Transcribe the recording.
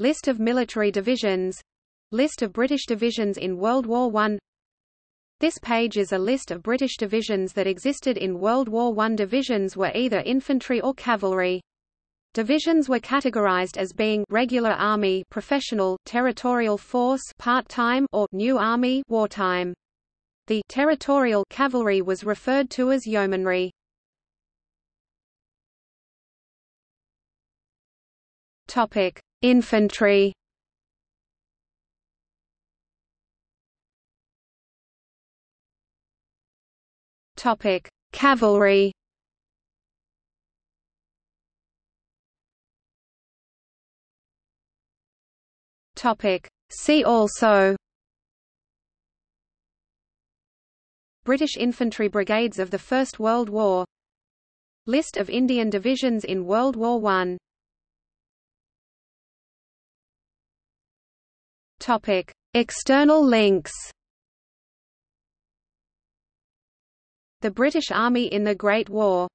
List of military divisions List of British divisions in World War I This page is a list of British divisions that existed in World War I. Divisions were either infantry or cavalry. Divisions were categorized as being regular army, professional, territorial force, part-time or new army, wartime. The territorial cavalry was referred to as yeomanry. Topic: Infantry. Topic: Cavalry. Topic. See also British infantry brigades of the First World War List of Indian divisions in World War I Topic. External links The British Army in the Great War